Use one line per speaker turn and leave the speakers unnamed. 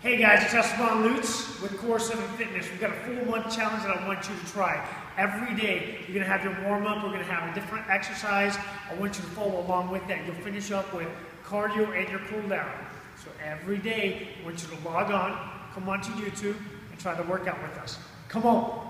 Hey guys, it's Esteban Lutz with Kore 7 Fitness. We've got a full month challenge that I want you to try. Every day, you're gonna have your warm up, we're gonna have a different exercise. I want you to follow along with that. You'll finish up with cardio and your cool down. So every day, I want you to log on, come onto YouTube, and try the workout with us. Come on.